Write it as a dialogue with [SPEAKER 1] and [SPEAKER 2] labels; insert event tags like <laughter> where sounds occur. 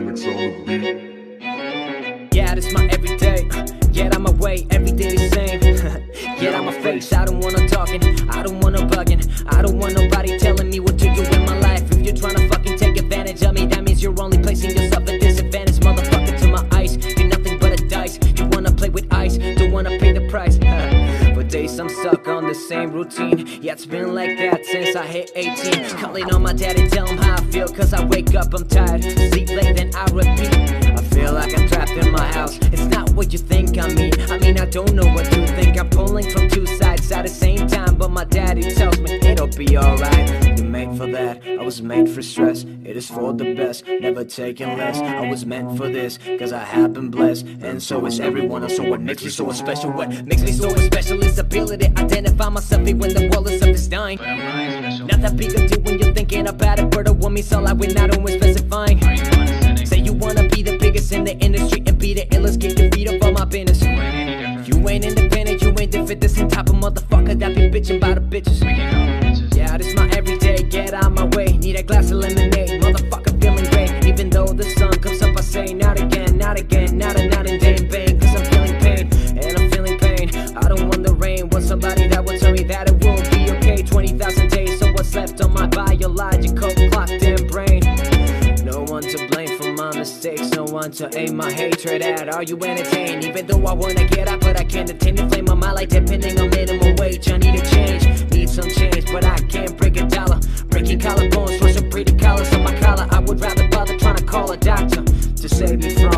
[SPEAKER 1] Ay-Lex on the beat.
[SPEAKER 2] Yeah, this my everyday. Yet I'm away, every day the same. Yet I'm a face, I don't want no talking, I don't want no bugging. I don't want nobody telling me what to do in my life. If you're trying to fucking take advantage of me, that means you're only placing yourself at disadvantage. Motherfucker, to my ice, you're nothing but a dice. You wanna play with ice, don't wanna pay the price. <laughs> For days I'm stuck on the same routine. Yeah, it's been like that since I hit 18. Calling on my daddy, tell him how I feel, cause I wake up, I'm tired. Sleep late, mean. I I don't know what you think. I'm pulling from two sides at the same time, but my daddy tells me it'll be alright. You're made for that. I was made for stress. It is for the best, never taking less. I was meant for this, cause I have been blessed. And so is everyone else. So what makes me so special? What makes me so special is ability to identify myself even when the world is is dying. Not that big a deal when you're thinking about it, but a woman so like we're not always specifying. Say you wanna be the biggest in the industry and be the illest, get bitching about the bitches. Yeah, this my everyday, get out my way. Need a glass of lemonade, motherfucker feeling great. Even though the sun comes up, I say not again, not again, not a not in day vain. Cause I'm feeling pain, and I'm feeling pain. I don't want the rain, want somebody that will tell me that it will be okay. 20,000 days, so what's left on my biological clock, damn brain? No one to blame for my mistakes, no one to aim my hatred at. Are you entertained? Even though I wanna get out, but I can't attain the flame of my life depending call a doctor to save me from.